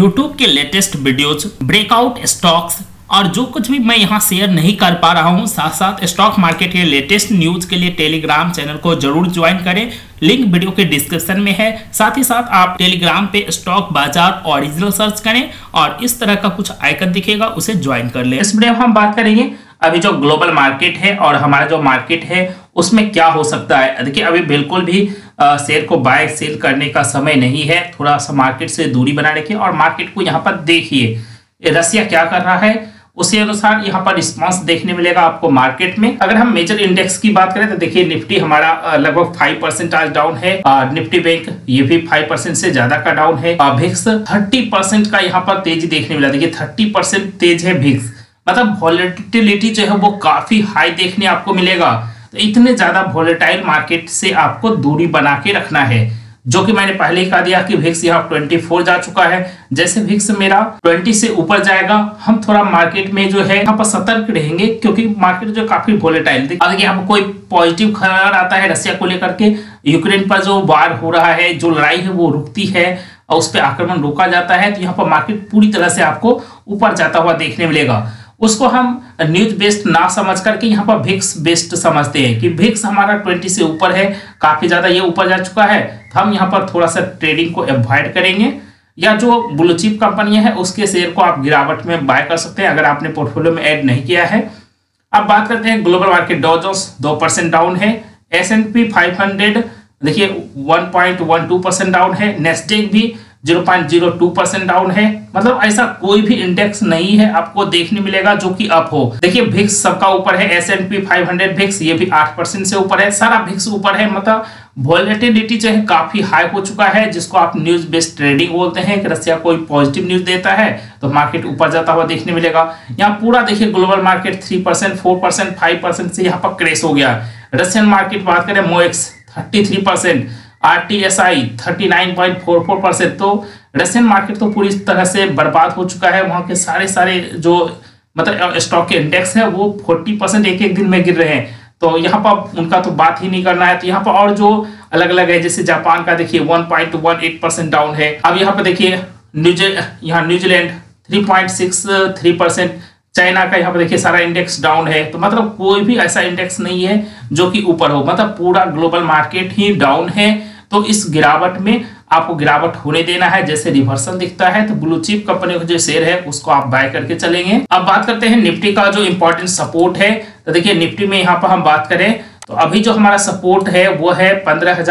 YouTube के latest videos breakout stocks और जो कुछ भी मैं यहाँ शेयर नहीं कर पा रहा हूँ साथ साथ स्टॉक मार्केट के लेटेस्ट न्यूज़ के लिए टेलीग्राम चैनल को ज़रूर ज्वाइन करें। लिंक वीडियो के डिस्क्रिप्शन में है। साथ ही साथ आप टेलीग्राम पे स्टॉक बाज़ार ओरिजिनल सर्च करें और इस तरह का कुछ आइकन दिखेगा, उसे ज्वाइन कर ले। इस वीडियो में हम बात करेंगे, अभी जो ग्लोबल मार्केट है और हमारा जो मार्केट है, उसमें क्या हो सकता है? देखिए, अभी बिल्कुल भी शेयर को बाय सेल करने का समय नहीं है। थोड़ा सा मार्केट से दूरी बना रखिए और मार्केट को यहाँ पर देखिए। रसिया क्या कर रहा है? उसी अनुसार यहाँ पर रिस्पांस देखने मिलेगा आपको मार्केट में। अगर हम मेजर इंडेक्स की बात करें तो देखिए, निफ्टी हमारा लगभग फाइव परसेंट आज डाउन है। निफ्टी बैंक ये भी फाइव परसेंट से ज़्यादा का डाउन है। भिक्स थर्टी परसेंट का यहाँ पर तेज़ी देखने मिला। देखिए थर्टी परसेंट तेज है भिक्स मतलब वॉलेटिलिटी जो है वो काफ़ी हाई देखने आपको मिलेगा। तो इतने ज़्यादा वोलेटाइल मार्केट से आपको दूरी बना के रखना है, जो कि मैंने पहले ही कहा दिया कि विक्स यहाँ 24 जा चुका है। जैसे विक्स मेरा 20 से ऊपर जाएगा, हम थोड़ा मार्केट में जो है, यहाँ पर सतर्क रहेंगे, क्योंकि मार्केट जो काफ़ी वोलेटाइल थी अगर यहाँ हम कोई पॉजिटिव खबर आता है रशिया को लेकर के, यूक्रेन पर जो वार हो रहा है, जो लड़ाई है वो रुकती है, और उस पर आक्रमण रोका जाता है तो यहाँ पर मार्केट पूरी तरह से आपको ऊपर जाता हुआ देखने मिलेगा। उसको हम न्यूज़ बेस्ड ना समझ करके यहाँ पर भिक्स बेस्ड समझते हैं कि भिक्स हमारा 20 से ऊपर है, काफ़ी ज़्यादा ये ऊपर जा चुका है तो हम यहाँ पर थोड़ा सा ट्रेडिंग को अवॉइड करेंगे। या जो ब्लू चिप कंपनियाँ हैं, उसके शेयर को आप गिरावट में बाय कर सकते हैं, अगर आपने पोर्टफोलियो में ऐड नहीं किया है। अब बात करते हैं ग्लोबल मार्केट डॉजोस दो परसेंट डाउन है। S N P five hundred देखिए one point one two percent down है। नेस्टेक भी 0.02 परसेंट डाउन है। मतलब ऐसा कोई भी इंडेक्स नहीं है आपको देखने मिलेगा जो कि अप हो। देखिए भिक्स सबका ऊपर है S N P five hundred VIX ये भी आठ परसेंट से ऊपर है। सारा भिक्स ऊपर है मतलब वॉलेटिलिटी जो है काफ़ी हाई हो चुका है, जिसको आप न्यूज़ बेस्ड ट्रेडिंग बोलते हैं, कि रसिया कोई पॉजिटिव न्यूज़ देता है तो मार्केट ऊपर जाता हुआ देखने मिलेगा। यहाँ पूरा देखिए global market three percent four percent five percent से यहाँ पर क्रेश हो गया। रशियन मार्केट बात करें MOEX thirty three percent. R T S I thirty nine point four four percent तो रशियन मार्केट तो पूरी तरह से बर्बाद हो चुका है। वहाँ के सारे सारे जो मतलब स्टॉक के इंडेक्स है, वो फोर्टी परसेंट एक एक दिन में गिर रहे हैं। तो यहाँ पर उनका तो बात ही नहीं करना है। तो यहाँ पर और जो अलग अलग है, जैसे जापान का देखिए one point one eight percent down है। अब यहाँ पर देखिए, न्यूजे, यहाँ New Zealand three point six three percent China का यहाँ पर देखिए सारा इंडेक्स डाउन है। तो मतलब कोई भी ऐसा इंडेक्स नहीं है जो कि ऊपर हो। मतलब पूरा ग्लोबल मार्केट ही डाउन है। तो इस गिरावट में आपको गिरावट होने देना है, जैसे रिवर्सल दिखता है तो ब्लू चिप कंपनी का जो शेयर है, उसको आप बाय करके चलेंगे। अब बात करते हैं निफ्टी का जो इंपॉर्टेंट सपोर्ट है तो देखिए निफ्टी में यहाँ पर हम बात करें तो अभी जो हमारा सपोर्ट है, वो है पंद्रह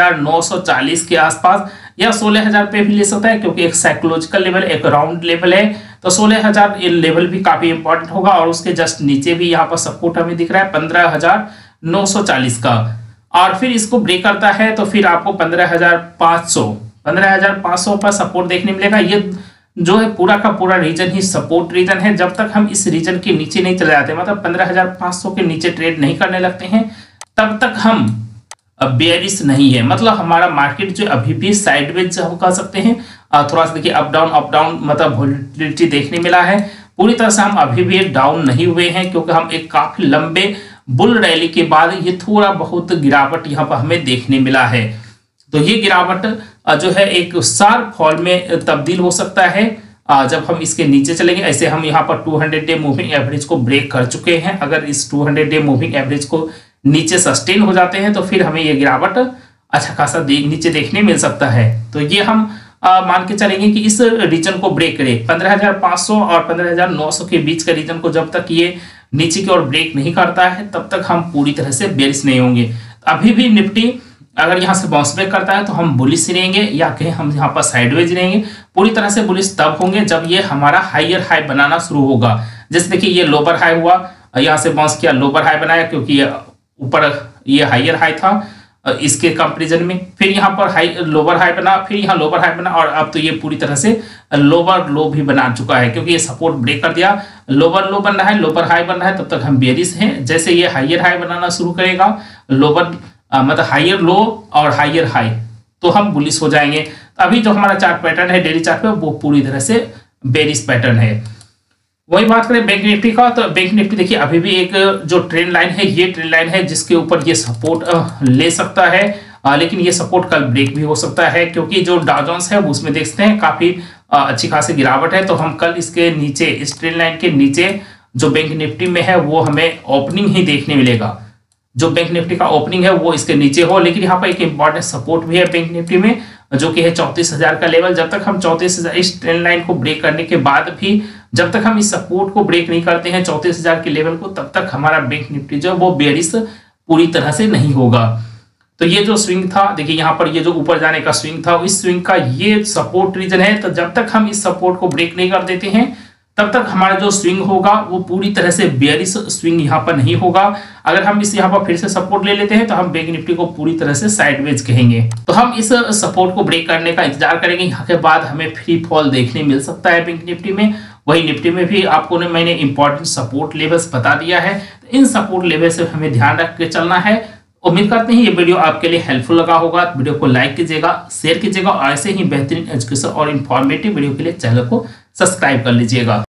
के आसपास। या सोलह हज़ार पे भी ले सकता है, क्योंकि एक साइकोलॉजिकल लेवल एक राउंड लेवल है। तो सोलह हज़ार लेवल भी काफ़ी इंपॉर्टेंट होगा, और उसके जस्ट नीचे भी यहाँ पर सपोर्ट हमें दिख रहा है, पंद्रह हज़ार नौ सौ चालीस का। और फिर इसको ब्रेक करता है तो फिर आपको पंद्रह हज़ार पाँच सौ, पंद्रह हज़ार पाँच सौ पर सपोर्ट देखने मिलेगा। ये जो है पूरा का पूरा रीजन ही सपोर्ट रीजन है। जब तक हम इस रीजन के नीचे नहीं चले जाते मतलब पंद्रह हज़ार पाँच सौ के नीचे ट्रेड नहीं करने लगते हैं, तब तक हम बेरिस नहीं है। मतलब हमारा मार्केट जो अभी भी साइडवेज हम कह सकते हैं। थोड़ा सा देखिए अप डाउन अप डाउन मतलब वोलिटिलिटी देखने मिला है। पूरी तरह से हम अभी भी डाउन नहीं हुए हैं, क्योंकि हम एक काफ़ी लंबे बुल रैली के बाद ये थोड़ा बहुत गिरावट यहाँ पर हमें देखने मिला है। तो ये गिरावट जो है एक सार फॉल में तब्दील हो सकता है। जब हम इसके नीचे चलेंगे ऐसे हम यहाँ पर 200 डे मूविंग एवरेज को ब्रेक कर चुके हैं। अगर इस 200 डे मूविंग एवरेज को नीचे सस्टेन हो जाते हैं तो फिर हमें ये गिरावट अच्छा खासा दे, नीचे देखने मिल सकता है। तो ये हम मान के चलेंगे कि इस रीजन को ब्रेक करें। 15,500 और 15,900 के बीच का रीजन को जब तक ये नीचे की ओर ब्रेक नहीं करता है, तब तक हम पूरी तरह से बेरिस नहीं होंगे। अभी भी निफ्टी अगर यहाँ से बाउंस बैक करता है तो हम बुलिस रहेंगे या कहीं हम यहाँ पर साइडवेज रहेंगे। पूरी तरह से बुलिस तब होंगे जब ये हमारा हाइयर हाई बनाना शुरू होगा। जैसे देखिए, ये लोअर हाई हुआ, यहाँ से बाउंस किया लोअर हाई बनाया, क्योंकि ये ऊपर ये हाइयर हाई था। इसके कंपेरिजन में, फिर यहाँ पर हाई लोअर हाई बना, फिर यहाँ लोअर हाई बना, और अब तो ये पूरी तरह से लोअर लो भी बना चुका है, क्योंकि ये सपोर्ट ब्रेक कर दिया। लोअर लो बन रहा है लोअर हाई बन रहा है, तब तक हम बेरिस हैं। जैसे ये हाइयर हाई बनाना शुरू करेगा लोअर मतलब हाइयर लो और हाइयर हाई तो हम बुलिस हो जाएँगे। अभी जो हमारा चार्ट पैटर्न है डेली चार्ट वो पूरी तरह से बेरिस पैटर्न है। वही बात करें बैंक निफ्टी का तो बैंक निफ्टी देखिए, अभी भी एक, जो ट्रेंड लाइन है, ये ट्रेंड लाइन है, जिसके ऊपर ये सपोर्ट ले सकता है। लेकिन ये सपोर्ट कल ब्रेक भी हो सकता है, क्योंकि जो डाउजॉन्स है उसमें देखते हैं, काफ़ी अच्छी खासी गिरावट है। तो हम कल इसके नीचे, इस ट्रेन लाइन के नीचे, जो बैंक निफ्टी में है, वो हमें ओपनिंग ही देखने मिलेगा। जो बैंक निफ्टी का ओपनिंग है, वो इसके नीचे हो, लेकिन यहाँ पर एक इंपॉर्टेंट सपोर्ट भी है बैंक निफ्टी में, जो कि है चौंतीस हज़ार का लेवल जब तक हम चौंतीस हज़ार, इस ट्रेंड लाइन को ब्रेक करने के बाद भी जब तक हम इस सपोर्ट को ब्रेक नहीं करते हैं चौंतीस हज़ार के लेवल को, तब तक हमारा बैंक निफ्टी जो वो बेरिस पूरी तरह से नहीं होगा। तो ये जो स्विंग था, देखिए यहाँ पर ये जो ऊपर जाने का स्विंग था इस स्विंग का ये सपोर्ट रीजन है। तो जब तक हम इस सपोर्ट को ब्रेक नहीं कर देते हैं, तब तक हमारा जो स्विंग होगा, वो पूरी तरह से बेयरिश स्विंग यहाँ पर नहीं होगा। अगर हम इस यहाँ पर फिर से सपोर्ट ले लेते हैं तो हम बैंक निफ्टी को पूरी तरह से साइडवेज कहेंगे। तो हम इस सपोर्ट को ब्रेक करने का इंतज़ार करेंगे। यहाँ के बाद हमें फ्री फॉल देखने मिल सकता है बैंक निफ्टी में। वही निफ्टी में भी आपको ने मैंने इंपॉर्टेंट सपोर्ट लेवल्स बता दिया है। तो इन सपोर्ट लेवल से हमें ध्यान रख के चलना है। उम्मीद करते हैं ये वीडियो आपके लिए हेल्पफुल लगा होगा। वीडियो को लाइक कीजिएगा शेयर कीजिएगा और ऐसे ही बेहतरीन एजुकेशन और इन्फॉर्मेटिव वीडियो के लिए चैनल को सब्सक्राइब कर लीजिएगा।